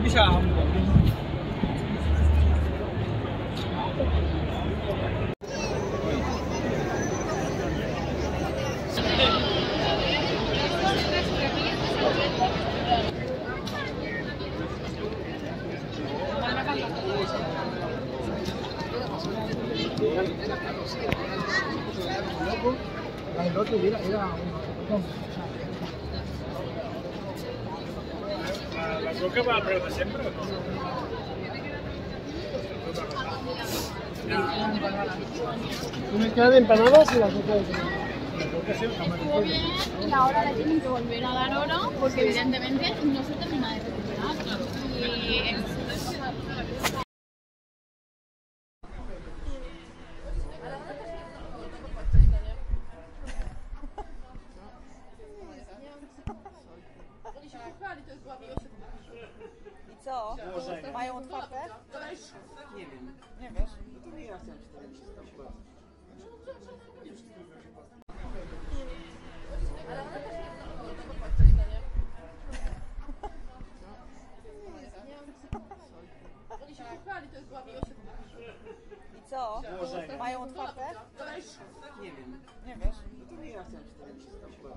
Deixa eu El otro. La coca va a prendre sempre o no? Una queda de empanadas y la coca de Estuvo bien y ahora le tienen que volver a dar oro porque evidentemente no se termina de recuperar. Co? Mają otwarte? Nie wiem. Nie wiesz? No to nie ja chciałem 40 chyba. I co? Mają otwarte? Nie wiem. Nie wiesz? No to nie ja chciałem 40 chyba.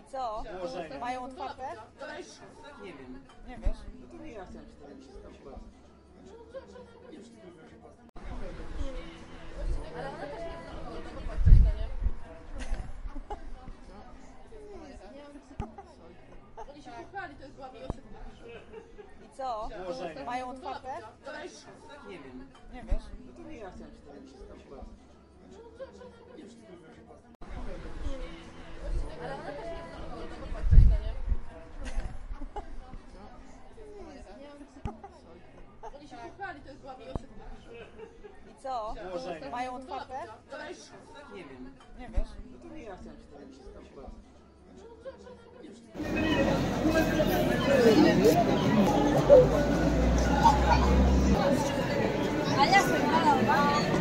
I co? Mają otwarte? Nie wiem. Nie wiesz? No to nie ja chciałem 40 chyba. I co? Mają otwarte? Nie wiem. Nie wiesz? No to nie ja chciałem 40 Mają otwarte? Nie wiem. Nie wiesz? No to nie ja chciałem cztery wszystko. Ale ja sobie